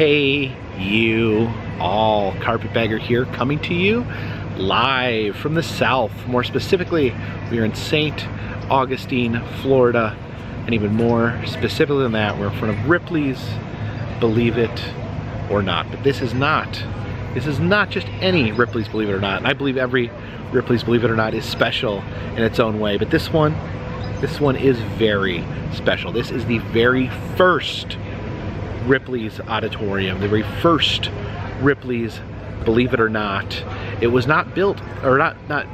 Hey, you all. Carpetbagger here, coming to you live from the South. More specifically, we are in St. Augustine, Florida. And even more specifically than that, we're in front of Ripley's Believe It or Not. But this is not, this is not just any Ripley's Believe It or Not. And I believe every Ripley's Believe It or Not is special in its own way. But this one, this one is very special. This is the very first Ripley's Odditorium, the very first Ripley's Believe It or Not. It was not built, or not, not,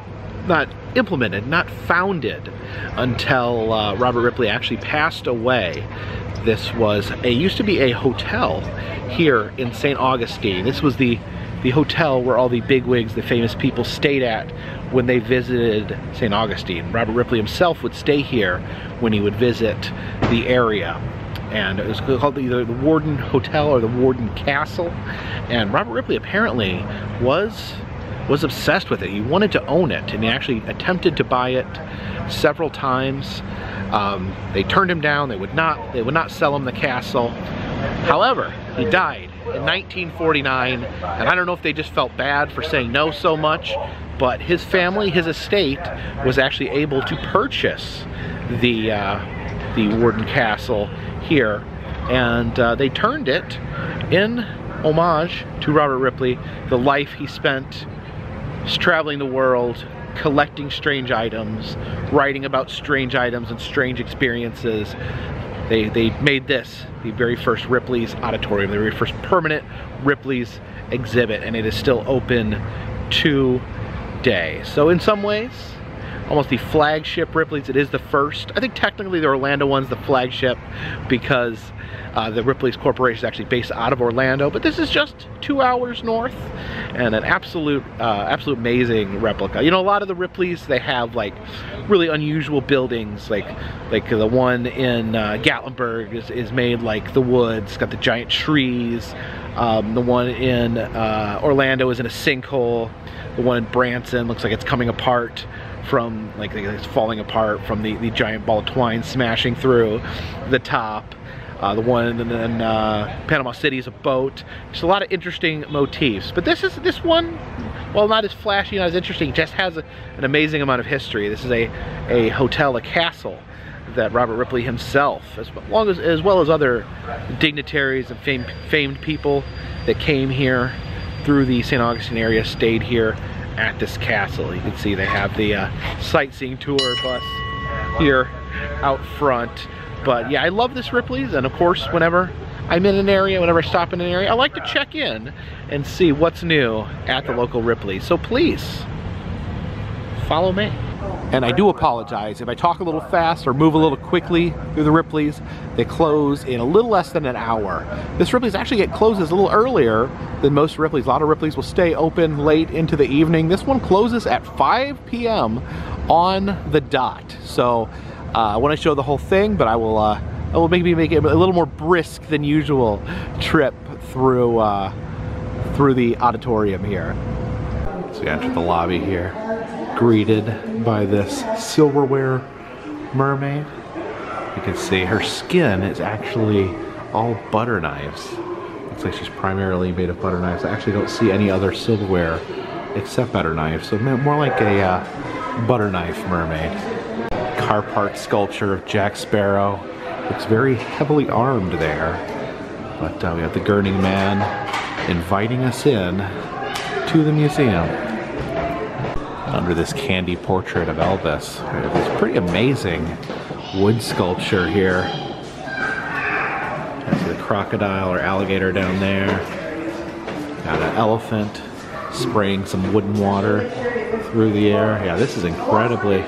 not implemented, not founded until uh, Robert Ripley actually passed away. This was, it used to be a hotel here in St. Augustine. This was the, the hotel where all the bigwigs, the famous people stayed at when they visited St. Augustine. Robert Ripley himself would stay here when he would visit the area and it was called either the Warden Hotel or the Warden Castle. And Robert Ripley apparently was was obsessed with it. He wanted to own it, and he actually attempted to buy it several times. Um, they turned him down. They would not. They would not sell him the castle. However, he died in 1949, and I don't know if they just felt bad for saying no so much, but his family, his estate, was actually able to purchase the uh, the Warden Castle here and uh, they turned it in homage to Robert Ripley, the life he spent traveling the world, collecting strange items, writing about strange items and strange experiences. They, they made this the very first Ripley's Odditorium, the very first permanent Ripley's exhibit, and it is still open today. So in some ways, almost the flagship Ripley's. It is the first. I think technically the Orlando one's the flagship because uh, the Ripley's Corporation is actually based out of Orlando, but this is just two hours north and an absolute, uh, absolute amazing replica. You know, a lot of the Ripley's, they have like really unusual buildings, like like the one in uh, Gatlinburg is, is made like the woods, got the giant trees. Um, the one in uh, Orlando is in a sinkhole. The one in Branson looks like it's coming apart from like it's falling apart from the, the giant ball of twine smashing through the top. Uh, the one and then uh, Panama City is a boat. There's a lot of interesting motifs. But this is this one, while not as flashy not as interesting, just has a, an amazing amount of history. This is a, a hotel, a castle that Robert Ripley himself, as, long as, as well as other dignitaries and famed people that came here through the St. Augustine area, stayed here at this castle. You can see they have the uh, sightseeing tour bus here out front. But yeah, I love this Ripley's, and of course, whenever I'm in an area, whenever I stop in an area, I like to check in and see what's new at the local Ripley's. So please, follow me. And I do apologize if I talk a little fast or move a little quickly through the Ripley's. They close in a little less than an hour. This Ripley's actually get closes a little earlier than most Ripley's. A lot of Ripley's will stay open late into the evening. This one closes at 5 p.m. on the dot. So uh, I want to show the whole thing, but I will uh, I will maybe make it a little more brisk than usual trip through uh, through the odditorium here. So we enter the lobby here greeted by this silverware mermaid. You can see her skin is actually all butter knives. Looks like she's primarily made of butter knives. I actually don't see any other silverware except butter knives. So more like a uh, butter knife mermaid. Car part sculpture of Jack Sparrow. Looks very heavily armed there. But uh, we have the Gurning Man inviting us in to the museum under this candy portrait of Elvis. It's pretty amazing wood sculpture here. There's the crocodile or alligator down there. Got an elephant spraying some wooden water through the air. Yeah, this is incredibly,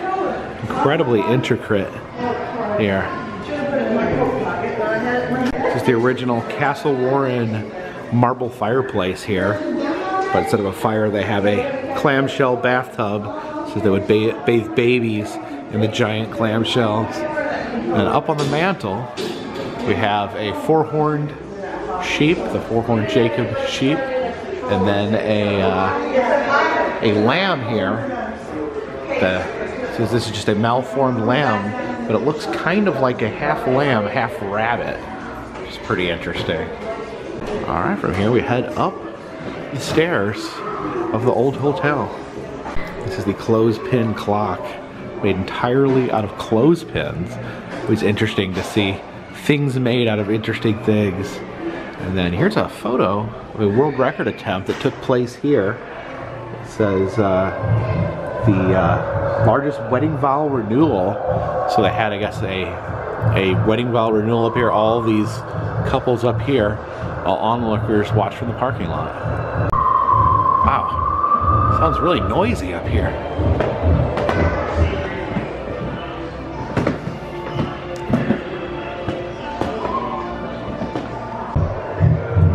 incredibly intricate here. This is the original Castle Warden marble fireplace here. But instead of a fire, they have a clamshell bathtub so they would ba bathe babies in the giant clamshells. And up on the mantle, we have a four-horned sheep, the four-horned Jacob sheep, and then a, uh, a lamb here. The, so this is just a malformed lamb, but it looks kind of like a half lamb, half rabbit, It's pretty interesting. All right, from here we head up the stairs of the old hotel. This is the clothespin clock made entirely out of clothespins. It was interesting to see things made out of interesting things. And then here's a photo of a world record attempt that took place here. It says uh, the uh, largest wedding vow renewal. So they had, I guess, a, a wedding vow renewal up here. All these couples up here, all onlookers watch from the parking lot. Sounds really noisy up here.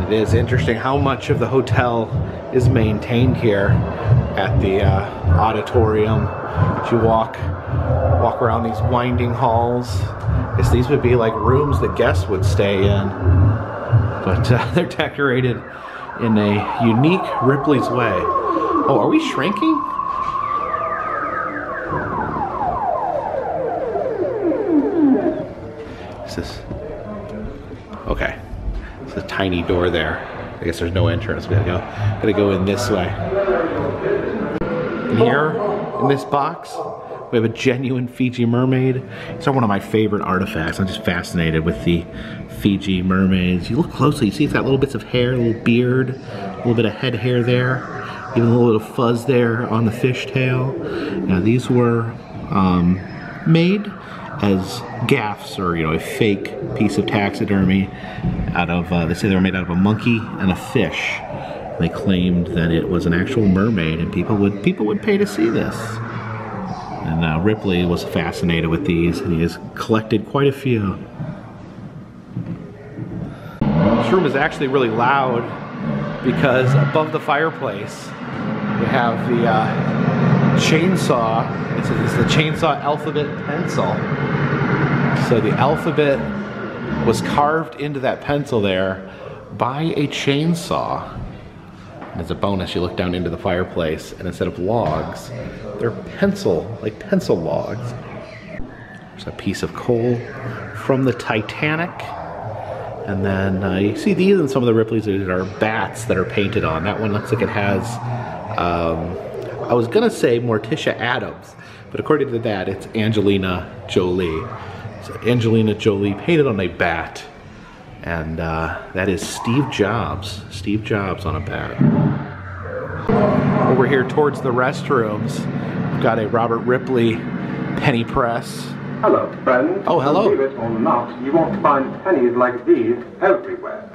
It is interesting how much of the hotel is maintained here at the uh, odditorium. As you walk, walk around these winding halls, guess these would be like rooms that guests would stay in. But uh, they're decorated in a unique Ripley's way. Oh, are we shrinking? Is this? Okay. It's a tiny door there. I guess there's no entrance. We gotta go, gotta go in this way. Here, in this box, we have a genuine Fiji mermaid. It's one of my favorite artifacts. I'm just fascinated with the Fiji mermaids. You look closely, you see it's got little bits of hair, a little beard, a little bit of head hair there, even a little fuzz there on the fishtail. Now these were um, made as gaffs or you know a fake piece of taxidermy out of uh, they say they were made out of a monkey and a fish. They claimed that it was an actual mermaid and people would people would pay to see this. And uh, Ripley was fascinated with these and he has collected quite a few. This room is actually really loud because above the fireplace we have the uh, chainsaw. It's, it's the chainsaw alphabet pencil. So the alphabet was carved into that pencil there by a chainsaw. And as a bonus, you look down into the fireplace, and instead of logs, they're pencil, like pencil logs. There's a piece of coal from the Titanic. And then uh, you see these and some of the Ripley's are bats that are painted on. That one looks like it has um, I was gonna say Morticia Addams, but according to that, it's Angelina Jolie. So Angelina Jolie painted on a bat, and uh, that is Steve Jobs. Steve Jobs on a bat. Over here towards the restrooms, we've got a Robert Ripley penny press. Hello, friend. Oh, hello. Believe it or not, you won't find pennies like these everywhere.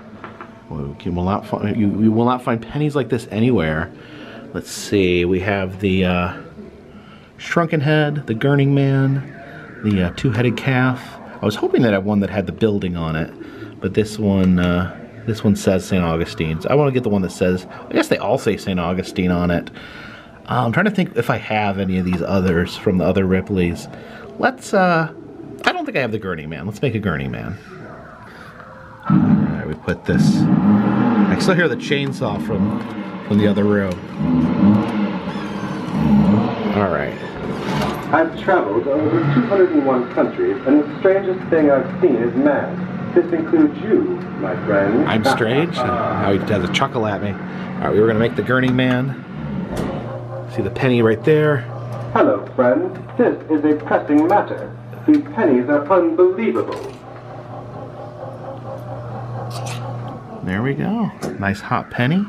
Well, you will not find you, you will not find pennies like this anywhere. Let's see, we have the uh, Shrunken Head, the Gurning Man, the uh, Two-Headed Calf. I was hoping that I had one that had the building on it, but this one, uh, this one says St. Augustine's. I want to get the one that says, I guess they all say St. Augustine on it. Uh, I'm trying to think if I have any of these others from the other Ripleys. Let's, uh, I don't think I have the gurney Man. Let's make a gurney Man. Alright, we put this. I still hear the chainsaw from from the other room. All right. I've traveled over 201 countries, and the strangest thing I've seen is man. This includes you, my friend. I'm strange? How he does a chuckle at me. All right, we were gonna make the Gurney Man. See the penny right there. Hello, friend. This is a pressing matter. These pennies are unbelievable. There we go. Nice hot penny.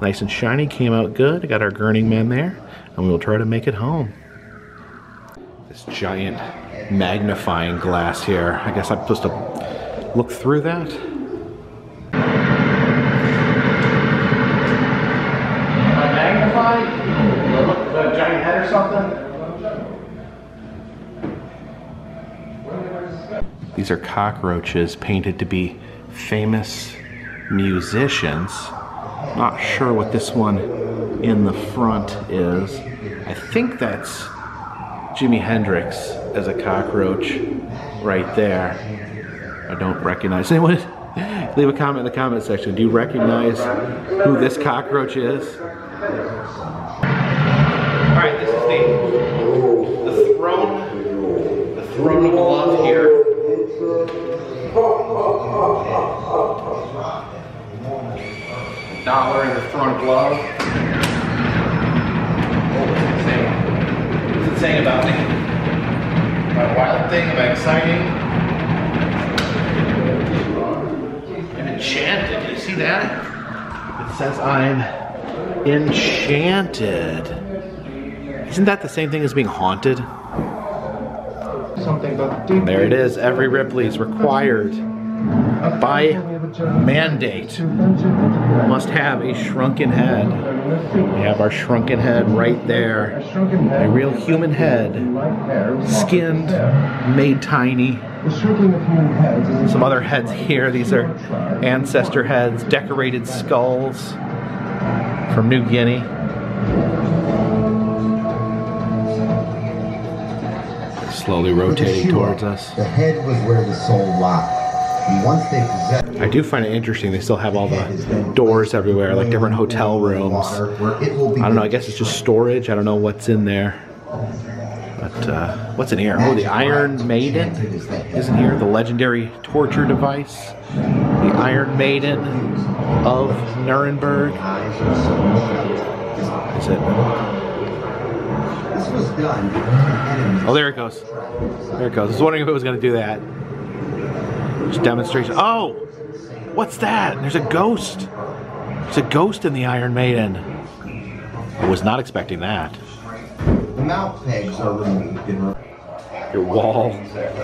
Nice and shiny, came out good. Got our Gurning Man there, and we will try to make it home. This giant magnifying glass here. I guess I'm supposed to look through that. Magnified? Look at a giant head or something? These are cockroaches painted to be famous musicians. Not sure what this one in the front is. I think that's Jimi Hendrix as a cockroach right there. I don't recognize anyone. Leave a comment in the comment section. Do you recognize who this cockroach is? Alright, this is the, the throne, the throne of love dollar in the front glove. Oh, what's it saying? What's it saying about me? Am I a wild thing? Am I exciting? I'm enchanted. Do you see that? It says I'm enchanted. Isn't that the same thing as being haunted? Something about There it is. Every Ripley is required by mandate must have a shrunken head. We have our shrunken head right there. A real human head, skinned, made tiny. Some other heads here. These are ancestor heads, decorated skulls from New Guinea. Slowly rotating towards us. The head was where the soul lies. I do find it interesting. They still have all the doors everywhere, like different hotel rooms. I don't know. I guess it's just storage. I don't know what's in there. But uh, what's in here? Oh, the Iron Maiden is in here. The legendary torture device. The Iron Maiden of Nuremberg. Is it? Oh, there it goes. There it goes. I was wondering if it was going to do that. Demonstration. Oh, what's that? There's a ghost. There's a ghost in the Iron Maiden. I was not expecting that. The mouth pegs are removed Your wall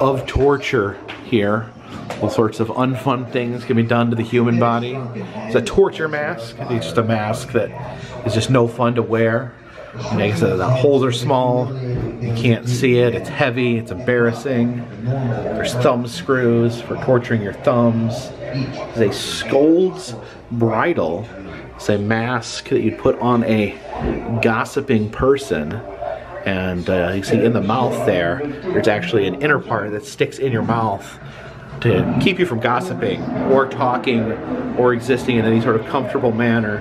of torture here. All sorts of unfun things can be done to the human body. It's a torture mask. It's just a mask that is just no fun to wear. Like I said, the holes are small. You can't see it. It's heavy. It's embarrassing. There's thumb screws for torturing your thumbs. There's a scold's bridle. It's a mask that you'd put on a gossiping person and uh, you see in the mouth there, there's actually an inner part that sticks in your mouth to keep you from gossiping or talking or existing in any sort of comfortable manner.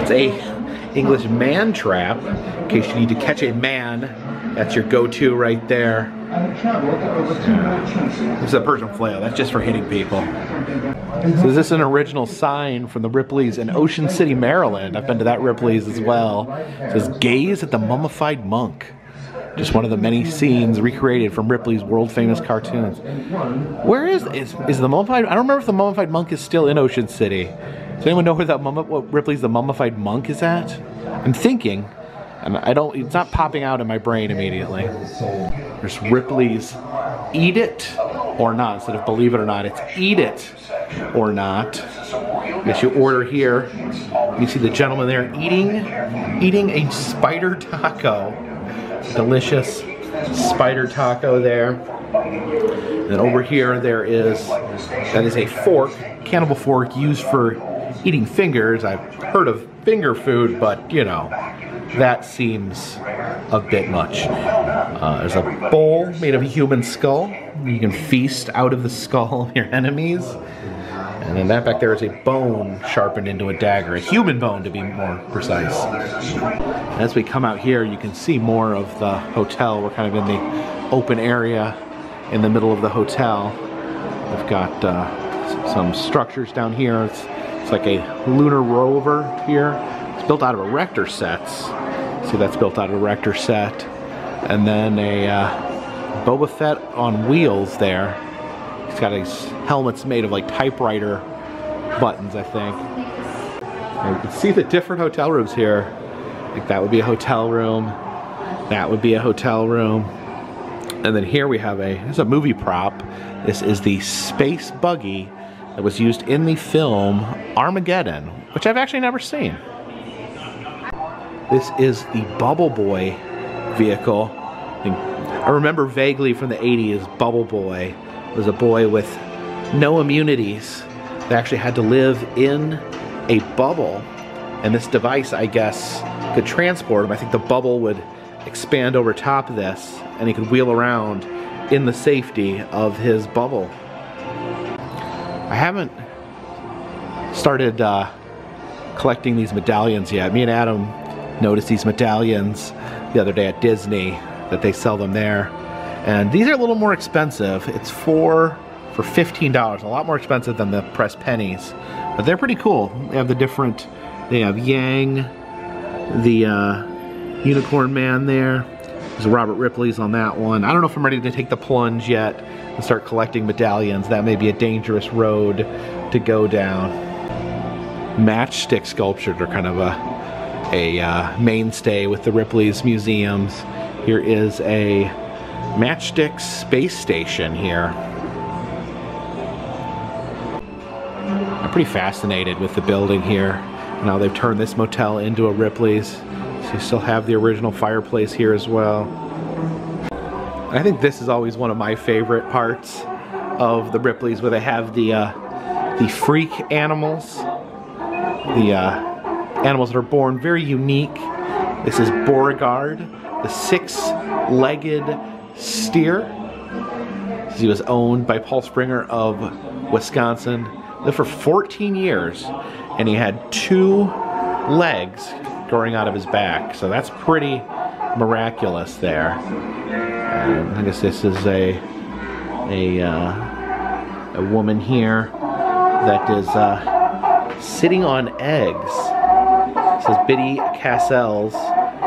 It's a English man trap, in case you need to catch a man. That's your go-to right there. This is a Persian flail. That's just for hitting people. So is this an original sign from the Ripley's in Ocean City, Maryland? I've been to that Ripley's as well. It says gaze at the mummified monk. Just one of the many scenes recreated from Ripley's world famous cartoons. Where is is is the mummified? I don't remember if the mummified monk is still in Ocean City. Does anyone know where that what Ripley's the mummified monk is at? I'm thinking, and I don't. It's not popping out in my brain immediately. There's Ripley's Eat It or Not. Instead of Believe It or Not, it's Eat It or Not. Yes, you order here. You see the gentleman there eating, eating a spider taco. Delicious spider taco there. And then over here there is, that is a fork, cannibal fork used for eating fingers. I've heard of finger food, but you know, that seems a bit much. Uh, there's a bowl made of a human skull. You can feast out of the skull of your enemies. And then that back there is a bone sharpened into a dagger, a human bone to be more precise. As we come out here, you can see more of the hotel. We're kind of in the open area in the middle of the hotel. We've got uh, some structures down here. It's, it's like a lunar rover here. It's built out of erector sets. See, that's built out of erector set. And then a uh, Boba Fett on wheels there. He's got his helmets made of like typewriter buttons, I think. And you can see the different hotel rooms here. Like that would be a hotel room. That would be a hotel room. And then here we have a, this is a movie prop. This is the space buggy that was used in the film Armageddon, which I've actually never seen. This is the Bubble Boy vehicle. I remember vaguely from the 80s, Bubble Boy was a boy with no immunities that actually had to live in a bubble. And this device, I guess, could transport him. I think the bubble would expand over top of this and he could wheel around in the safety of his bubble. I haven't started uh, collecting these medallions yet. Me and Adam noticed these medallions the other day at Disney that they sell them there. And these are a little more expensive. It's four for $15, a lot more expensive than the pressed pennies. But they're pretty cool. They have the different, they have Yang, the uh, Unicorn Man there. There's Robert Ripley's on that one. I don't know if I'm ready to take the plunge yet and start collecting medallions. That may be a dangerous road to go down. Matchstick sculptures are kind of a a uh, mainstay with the Ripley's museums. Here is a matchstick space station here. I'm pretty fascinated with the building here. Now they've turned this motel into a Ripley's. So you still have the original fireplace here as well. I think this is always one of my favorite parts of the Ripley's where they have the uh, the freak animals. The uh, animals that are born very unique. This is Beauregard, the six-legged steer. He was owned by Paul Springer of Wisconsin. Lived for 14 years, and he had two legs growing out of his back. So that's pretty miraculous there. And I guess this is a a uh, a woman here that is uh, sitting on eggs says Biddy Cassells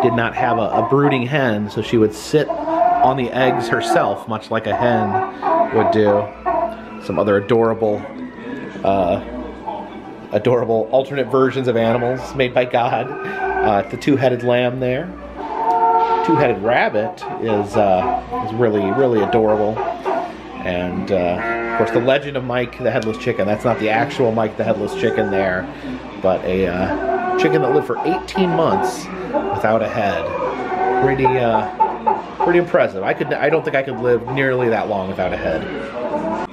did not have a, a, brooding hen, so she would sit on the eggs herself, much like a hen would do. Some other adorable, uh, adorable alternate versions of animals made by God. Uh, the two-headed lamb there. Two-headed rabbit is uh, is really really adorable, and uh, of course the legend of Mike the Headless Chicken. That's not the actual Mike the Headless Chicken there, but a uh, chicken that lived for 18 months without a head. Pretty, uh, pretty impressive. I could, I don't think I could live nearly that long without a head.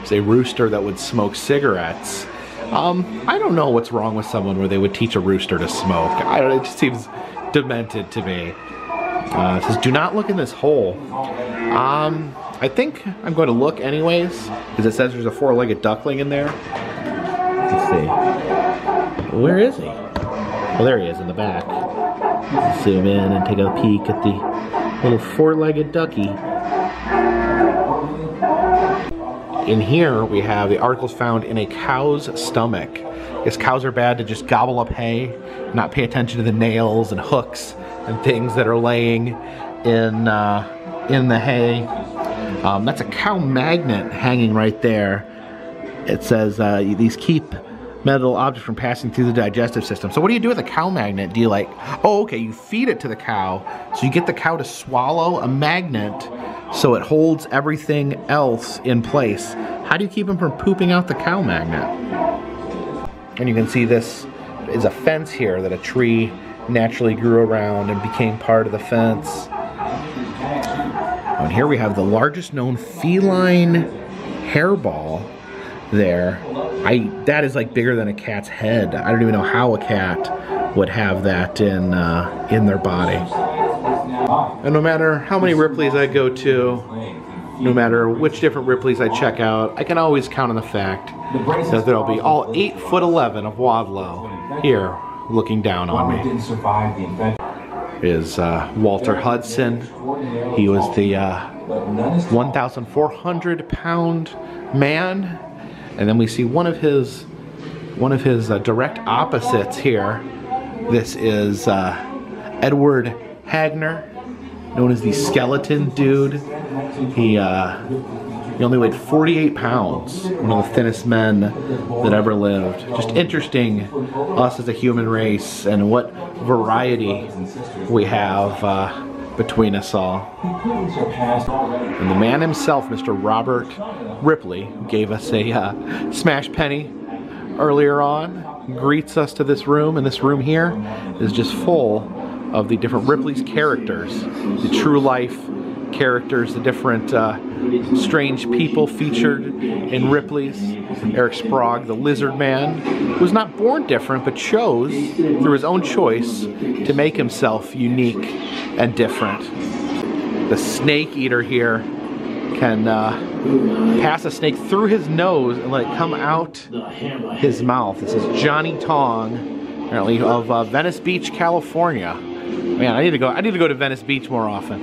It's a rooster that would smoke cigarettes. Um, I don't know what's wrong with someone where they would teach a rooster to smoke. I don't, it just seems demented to me. Uh, it says, do not look in this hole. Um, I think I'm going to look anyways, because it says there's a four-legged duckling in there. Let's see. Where is he? Well, there he is in the back. Zoom in and take a peek at the little four-legged ducky. In here, we have the articles found in a cow's stomach. Guess cows are bad to just gobble up hay, not pay attention to the nails and hooks and things that are laying in uh, in the hay. Um, that's a cow magnet hanging right there. It says uh, these keep metal object from passing through the digestive system. So what do you do with a cow magnet? Do you like, oh, okay, you feed it to the cow, so you get the cow to swallow a magnet so it holds everything else in place. How do you keep them from pooping out the cow magnet? And you can see this is a fence here that a tree naturally grew around and became part of the fence. And here we have the largest known feline hairball there. I that is like bigger than a cat's head. I don't even know how a cat would have that in uh, in their body. And no matter how many Ripley's I go to, no matter which different Ripley's I check out, I can always count on the fact that there'll be all 8 foot 11 of Wadlow here looking down on me. Is uh, Walter Hudson. He was the uh, 1,400 pound man and then we see one of his one of his uh, direct opposites here. This is uh, Edward Hagner, known as the Skeleton Dude. He uh, he only weighed 48 pounds, one of the thinnest men that ever lived. Just interesting, us as a human race, and what variety we have uh, between us all. And the man himself, Mr. Robert Ripley, gave us a uh, smash penny earlier on, greets us to this room, and this room here is just full of the different Ripley's characters, the true life characters, the different uh, strange people featured in Ripley's. Eric Sprague, the lizard man, was not born different, but chose, through his own choice, to make himself unique and different. The snake eater here can uh, pass a snake through his nose and let it come out his mouth. This is Johnny Tong, apparently of uh, Venice Beach, California. Man, I need to go. I need to go to Venice Beach more often.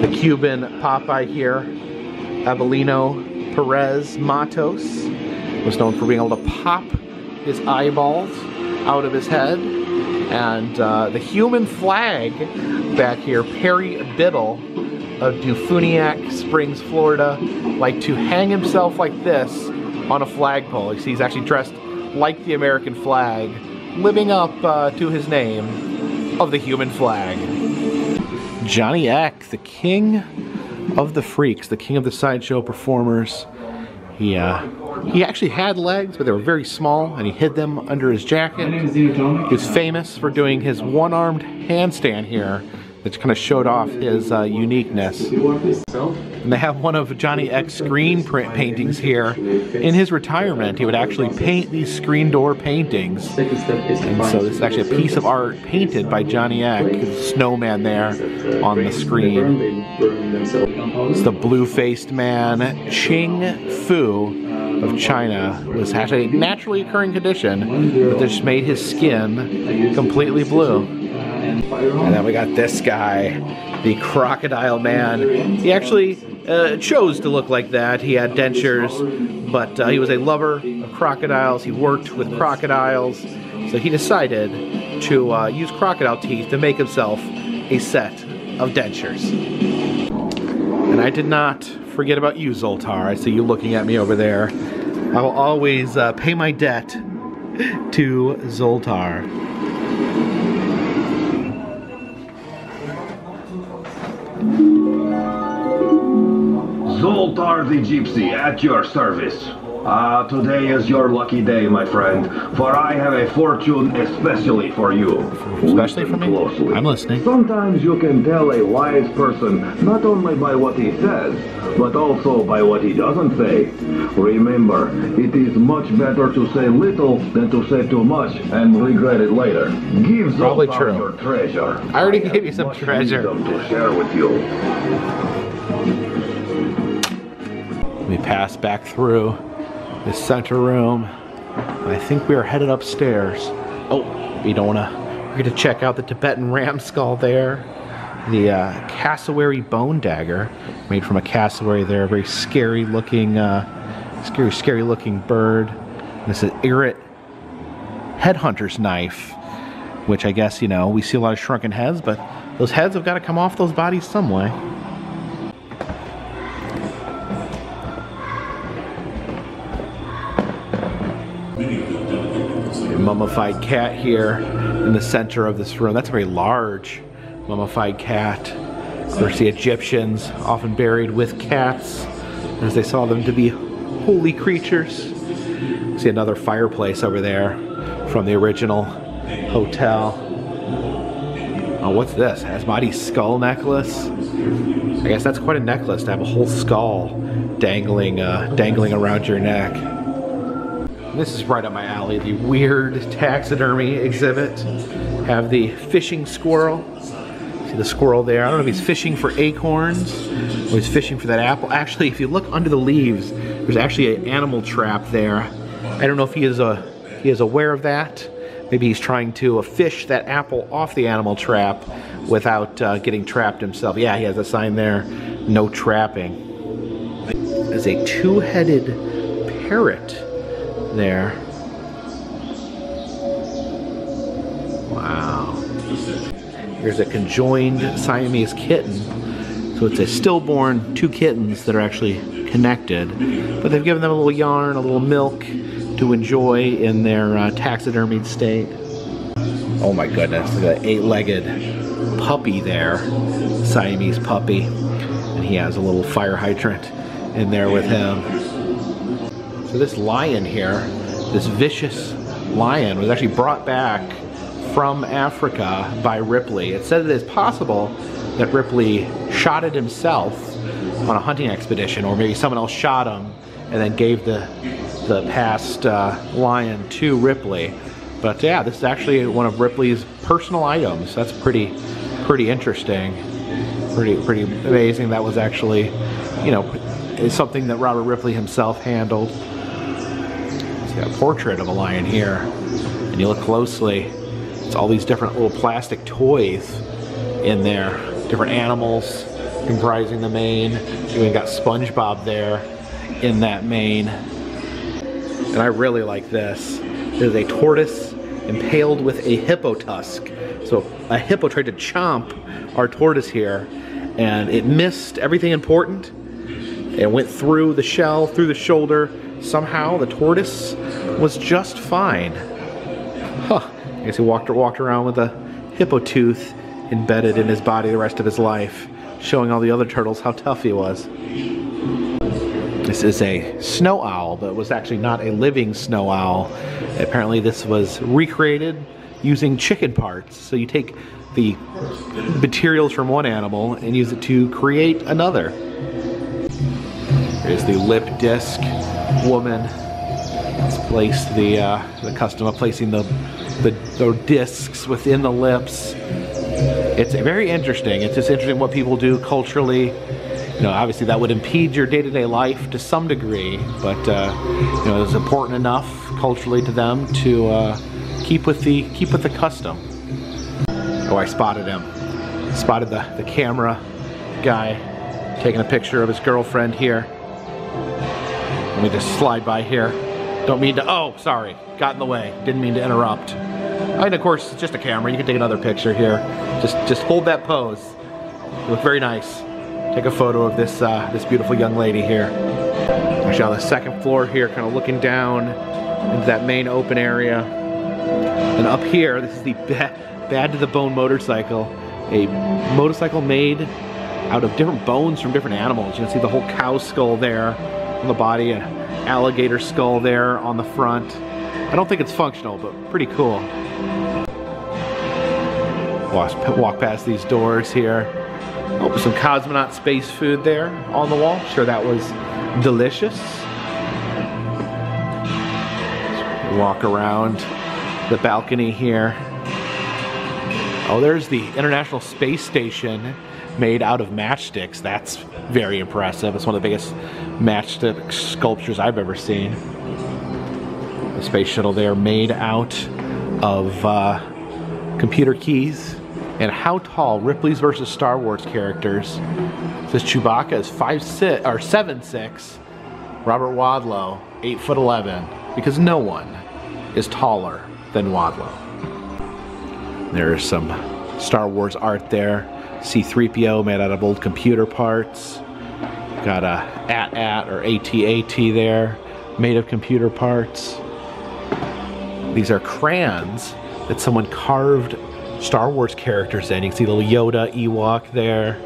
The Cuban Popeye here, Avelino Perez Matos was known for being able to pop his eyeballs out of his head. And uh, the human flag back here, Perry Biddle of DeFuniak Springs, Florida, like to hang himself like this on a flagpole. You see he's actually dressed like the American flag, living up uh, to his name of the human flag. Johnny Eck, the king of the freaks, the king of the sideshow performers. He, uh, he actually had legs, but they were very small, and he hid them under his jacket. He was famous for doing his one-armed handstand here, which kind of showed off his uh, uniqueness. And they have one of Johnny Eck's screen print paintings here. In his retirement, he would actually paint these screen door paintings. And so this is actually a piece of art painted by Johnny the snowman there on the screen. It's the blue-faced man, Ching Fu of China, was actually a naturally occurring condition, that just made his skin completely blue. And then we got this guy, the Crocodile Man. He actually uh, chose to look like that. He had dentures, but uh, he was a lover of crocodiles. He worked with crocodiles, so he decided to uh, use crocodile teeth to make himself a set of dentures. And I did not forget about you, Zoltar. I see you looking at me over there. I will always uh, pay my debt to Zoltar. Zoltar the Gypsy at your service. Ah, today is your lucky day, my friend, for I have a fortune especially for you. Especially for me? Closely. I'm listening. Sometimes you can tell a wise person not only by what he says, but also by what he doesn't say. Remember, it is much better to say little than to say too much and regret it later. Give Probably Zoltar true. your treasure. I already have gave you some treasure. to share with you. We pass back through the center room. I think we are headed upstairs. Oh, we don't wanna, we're gonna check out the Tibetan ram skull there. The uh, cassowary bone dagger, made from a cassowary there, a very scary looking, uh, scary, scary looking bird. This is Irit headhunter's knife, which I guess, you know, we see a lot of shrunken heads, but those heads have got to come off those bodies some way. Mummified cat here in the center of this room. That's a very large mummified cat. Of course, the Egyptians often buried with cats as they saw them to be holy creatures. See another fireplace over there from the original hotel. Oh, what's this? Asmati's skull necklace? I guess that's quite a necklace to have a whole skull dangling, uh, dangling around your neck. This is right up my alley, the weird taxidermy exhibit. Have the fishing squirrel. See the squirrel there? I don't know if he's fishing for acorns or he's fishing for that apple. Actually, if you look under the leaves, there's actually an animal trap there. I don't know if he is a he is aware of that. Maybe he's trying to uh, fish that apple off the animal trap without uh, getting trapped himself. Yeah, he has a sign there, no trapping. There's a two-headed parrot there. Wow. There's a conjoined Siamese kitten. So it's a stillborn, two kittens that are actually connected. But they've given them a little yarn, a little milk to enjoy in their uh, taxidermied state. Oh my goodness, that eight-legged puppy there. Siamese puppy. And he has a little fire hydrant in there with him. So this lion here, this vicious lion, was actually brought back from Africa by Ripley. It said that it's possible that Ripley shot it himself on a hunting expedition, or maybe someone else shot him and then gave the the past uh, lion to Ripley. But yeah, this is actually one of Ripley's personal items. That's pretty pretty interesting. Pretty pretty amazing. That was actually, you know, something that Robert Ripley himself handled. See a portrait of a lion here. And you look closely, it's all these different little plastic toys in there. Different animals comprising the mane. You even got SpongeBob there. in that mane. And I really like this. There's a tortoise impaled with a hippo tusk. So a hippo tried to chomp our tortoise here and it missed everything important. It went through the shell, through the shoulder. Somehow the tortoise was just fine. Huh. I guess he walked, walked around with a hippo tooth embedded in his body the rest of his life, showing all the other turtles how tough he was. This is a snow owl, but it was actually not a living snow owl. Apparently this was recreated using chicken parts. So you take the materials from one animal and use it to create another. Here's the lip disc woman. Place the, uh, the custom of placing the, the, the discs within the lips. It's very interesting. It's just interesting what people do culturally you know, obviously that would impede your day-to-day life to some degree, but uh, you know, it's important enough culturally to them to uh, keep with the keep with the custom. Oh, I spotted him. Spotted the the camera guy taking a picture of his girlfriend here. Let me just slide by here. Don't mean to. Oh, sorry, got in the way. Didn't mean to interrupt. And of course, it's just a camera. You can take another picture here. Just just hold that pose. You look very nice take a photo of this uh, this beautiful young lady here. Actually on the second floor here, kind of looking down into that main open area. And up here, this is the Bad, bad to the Bone motorcycle. A motorcycle made out of different bones from different animals. You can see the whole cow skull there on the body, an alligator skull there on the front. I don't think it's functional, but pretty cool. Walk, walk past these doors here. Oh, some cosmonaut space food there on the wall. Sure that was delicious. Walk around the balcony here. Oh, there's the International Space Station made out of matchsticks. That's very impressive. It's one of the biggest matchstick sculptures I've ever seen. The space shuttle there made out of uh, computer keys and how tall Ripley's versus Star Wars characters. says Chewbacca is five six or seven six. Robert Wadlow, eight foot eleven, because no one is taller than Wadlow. There's some Star Wars art there. C-3PO made out of old computer parts. Got a AT-AT or AT-AT there, made of computer parts. These are crayons that someone carved Star Wars characters in. You can see little Yoda, Ewok there,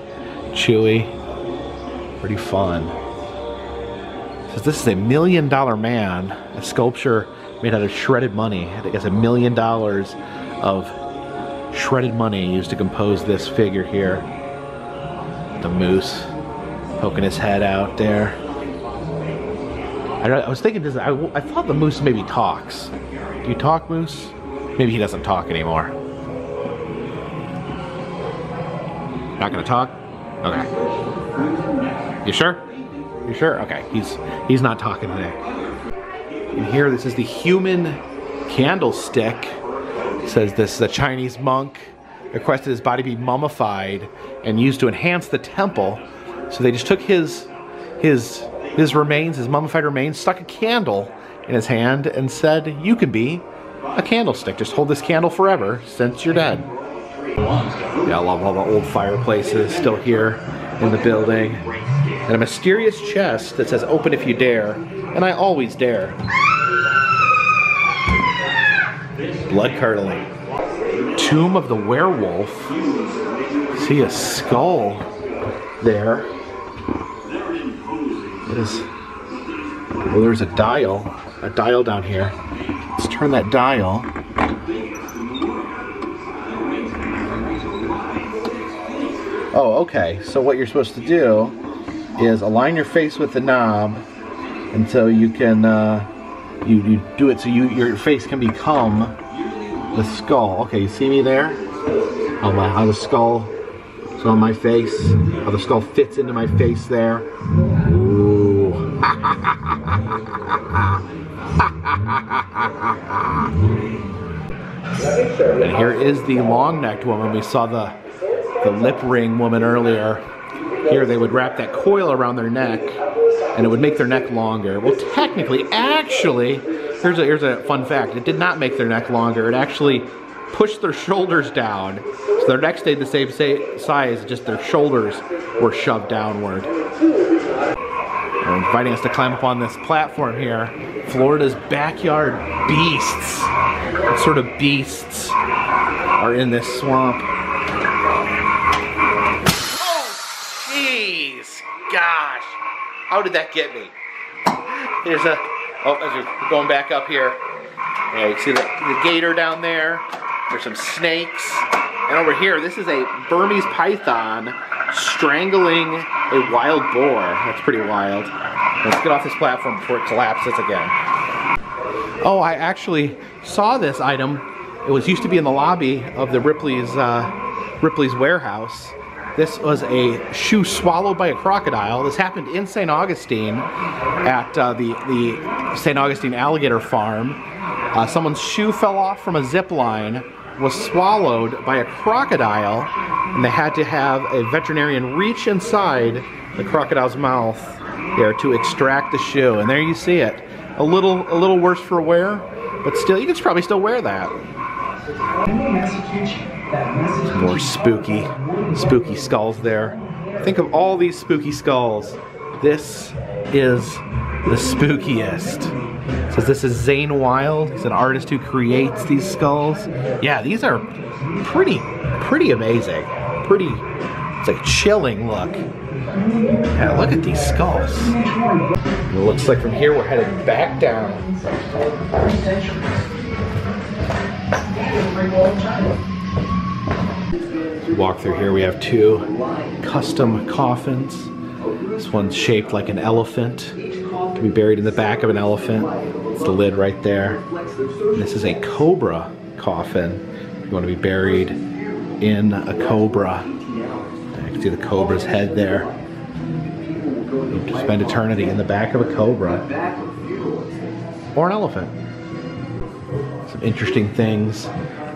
Chewie. Pretty fun. So this is a million dollar man, a sculpture made out of shredded money. I think it's a million dollars of shredded money used to compose this figure here. The moose poking his head out there. I, I was thinking, this, I, I thought the moose maybe talks. Do you talk, moose? Maybe he doesn't talk anymore. Not gonna talk? Okay. You sure? You sure? Okay, he's he's not talking today. And here, this is the human candlestick. Says this the Chinese monk requested his body be mummified and used to enhance the temple. So they just took his his his remains, his mummified remains, stuck a candle in his hand and said, you can be a candlestick. Just hold this candle forever since you're dead. Yeah, I love all the old fireplaces still here in the building. And a mysterious chest that says open if you dare. And I always dare. Blood curdling. Tomb of the Werewolf. See a skull there. It is. Well, there's a dial. A dial down here. Let's turn that dial. Oh, okay. So what you're supposed to do is align your face with the knob until you can, uh, you, you do it so you your face can become the skull. Okay, you see me there? Oh, how, my, how the skull is on my face, how the skull fits into my face there. Ooh. and here is the long-necked woman. We saw the the lip ring woman earlier. Here they would wrap that coil around their neck and it would make their neck longer. Well, technically, actually, here's a, here's a fun fact. It did not make their neck longer. It actually pushed their shoulders down. So their neck stayed the same size, just their shoulders were shoved downward. They're inviting us to climb up on this platform here. Florida's backyard beasts. What sort of beasts are in this swamp? Oh, jeez. Gosh. How did that get me? Here's a, oh, as you're going back up here. Yeah, you see the, the gator down there. There's some snakes. And over here, this is a Burmese python strangling a wild boar. That's pretty wild. Let's get off this platform before it collapses again. Oh, I actually saw this item. It was used to be in the lobby of the Ripley's uh, Ripley's warehouse. This was a shoe swallowed by a crocodile. This happened in St. Augustine at uh, the, the St. Augustine Alligator Farm. Uh, someone's shoe fell off from a zip line was swallowed by a crocodile and they had to have a veterinarian reach inside the crocodile's mouth there to extract the shoe. And there you see it. A little, a little worse for wear, but still, you can probably still wear that. More spooky, spooky skulls there. Think of all these spooky skulls. This is the spookiest. Says this is Zane Wild. He's an artist who creates these skulls. Yeah, these are pretty, pretty amazing. Pretty, it's a chilling look. Yeah, look at these skulls. It looks like from here we're headed back down. Walk through here, we have two custom coffins. This one's shaped like an elephant. Can be buried in the back of an elephant. It's the lid right there. And this is a cobra coffin. You want to be buried in a cobra. You can see the cobra's head there. You spend eternity in the back of a cobra. Or an elephant. Some interesting things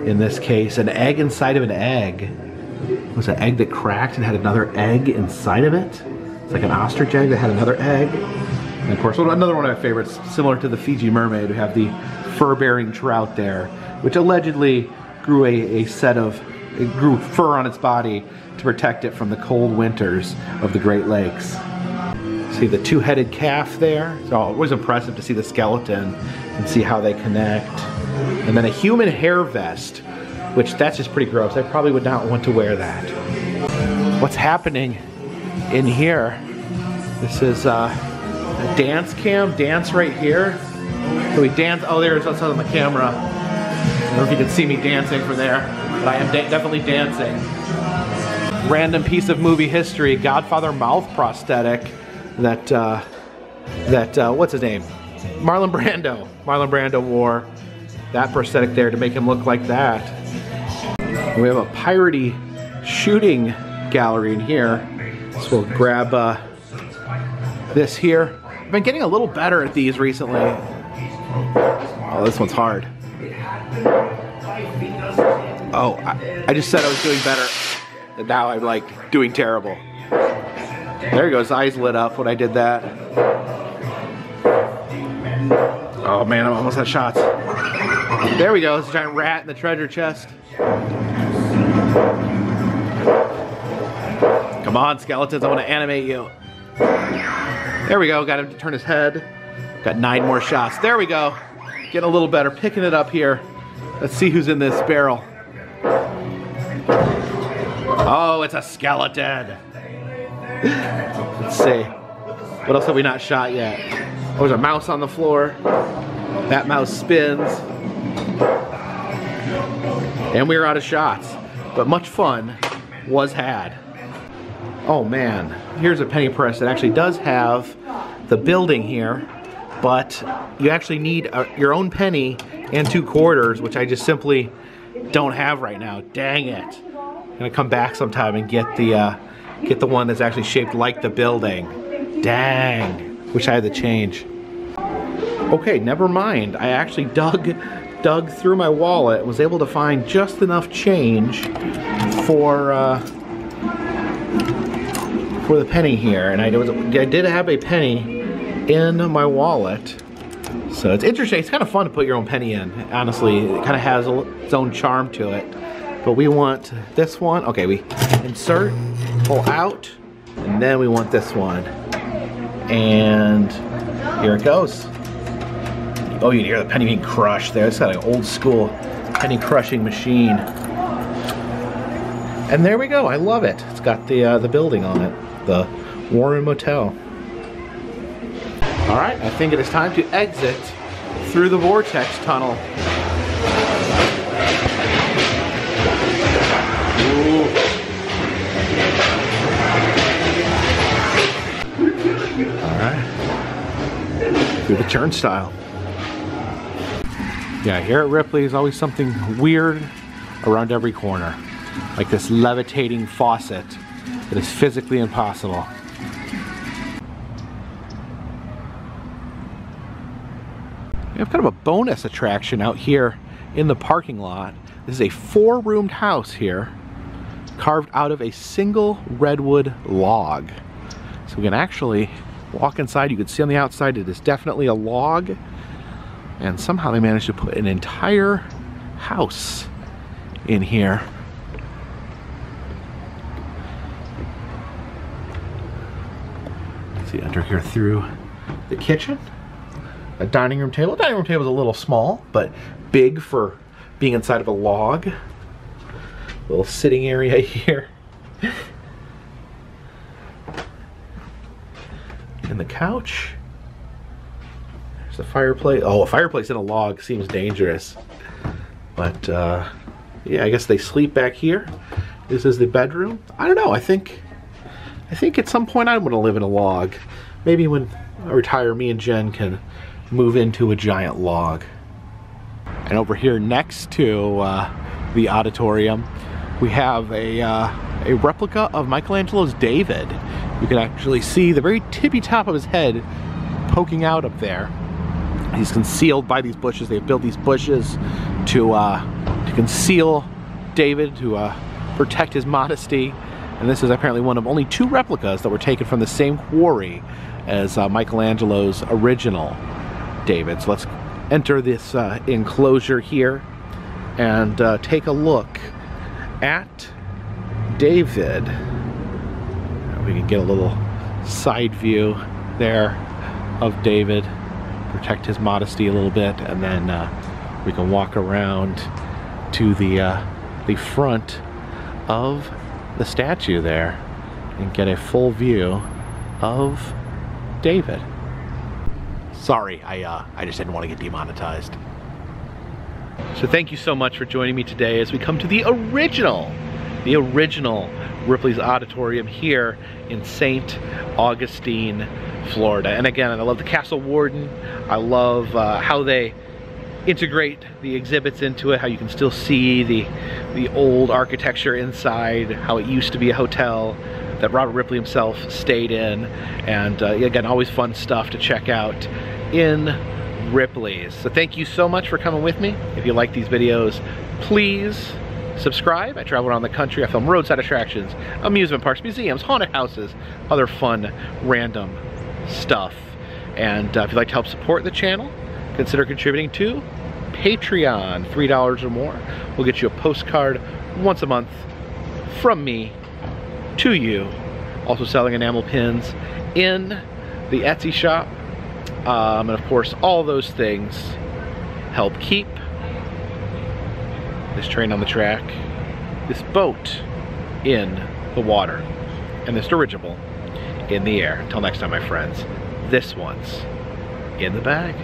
in this case. An egg inside of an egg. It was an egg that cracked and had another egg inside of it. It's like an ostrich egg that had another egg. And of course, another one of my favorites, similar to the Fiji mermaid, we have the fur-bearing trout there, which allegedly grew a, a set of, it grew fur on its body to protect it from the cold winters of the Great Lakes. See the two-headed calf there? So it was impressive to see the skeleton and see how they connect. And then a human hair vest, which that's just pretty gross. I probably would not want to wear that. What's happening in here? This is uh, a dance cam, dance right here. So we dance, oh there's us on the camera. I don't know if you can see me dancing from there, but I am da definitely dancing. Random piece of movie history, Godfather mouth prosthetic that, uh, that uh, what's his name? Marlon Brando. Marlon Brando wore that prosthetic there to make him look like that. We have a piratey shooting gallery in here. So we'll grab uh, this here. I've been getting a little better at these recently. Oh, this one's hard. Oh, I, I just said I was doing better. And now I'm like doing terrible. There he goes, eyes lit up when I did that. Oh man, I almost had shots. There we go, it's a giant rat in the treasure chest. Come on, skeletons, I want to animate you. There we go, got him to turn his head. Got nine more shots. There we go. Getting a little better, picking it up here. Let's see who's in this barrel. Oh, it's a skeleton. Let's see. What else have we not shot yet? Oh, there's a mouse on the floor. That mouse spins. And we are out of shots. But much fun was had. Oh man, here's a penny press that actually does have the building here, but you actually need a, your own penny and two quarters, which I just simply don't have right now. Dang it. I'm gonna come back sometime and get the uh, get the one that's actually shaped like the building. Dang, wish I had the change. Okay, never mind. I actually dug dug through my wallet and was able to find just enough change for uh, for the penny here, and I, was, I did have a penny in my wallet. So it's interesting. It's kind of fun to put your own penny in. Honestly, it kind of has its own charm to it. But we want this one. Okay, we insert, pull out, and then we want this one. And here it goes. Oh, you can hear the penny being crushed there. It's got an old school penny crushing machine. And there we go. I love it. It's got the uh, the building on it, the Warden Motel. All right, I think it is time to exit through the vortex tunnel. Ooh. All right, through the turnstile. Yeah, here at Ripley is always something weird around every corner. Like this levitating faucet that is physically impossible. We have kind of a bonus attraction out here in the parking lot. This is a four-roomed house here, carved out of a single redwood log. So we can actually walk inside. You can see on the outside it is definitely a log. And somehow they managed to put an entire house in here. See, enter here through the kitchen. A dining room table. The dining room table is a little small, but big for being inside of a log. Little sitting area here. and the couch. There's a fireplace. Oh, a fireplace in a log seems dangerous. But, uh, yeah, I guess they sleep back here. This is the bedroom. I don't know. I think, I think at some point I want to live in a log. Maybe when I retire, me and Jen can move into a giant log. And over here next to uh, the odditorium, we have a, uh, a replica of Michelangelo's David. You can actually see the very tippy top of his head poking out up there. He's concealed by these bushes. They've built these bushes to, uh, to conceal David, to uh, protect his modesty. And this is apparently one of only two replicas that were taken from the same quarry as uh, Michelangelo's original David. So let's enter this uh, enclosure here and uh, take a look at David. We can get a little side view there of David, protect his modesty a little bit, and then uh, we can walk around to the uh, the front of the statue there and get a full view of David. Sorry, I, uh, I just didn't want to get demonetized. So thank you so much for joining me today as we come to the original, the original Ripley's Odditorium here in St. Augustine, Florida. And again, I love the Castle Warden. I love uh, how they integrate the exhibits into it, how you can still see the, the old architecture inside, how it used to be a hotel that Robert Ripley himself stayed in. And uh, again, always fun stuff to check out in Ripley's. So thank you so much for coming with me. If you like these videos, please subscribe. I travel around the country. I film roadside attractions, amusement parks, museums, haunted houses, other fun, random stuff. And uh, if you'd like to help support the channel, consider contributing to Patreon. $3 or more will get you a postcard once a month from me to you. Also selling enamel pins in the Etsy shop. Um, and of course, all those things help keep this train on the track, this boat in the water, and this dirigible in the air. Until next time, my friends, this one's in the bag.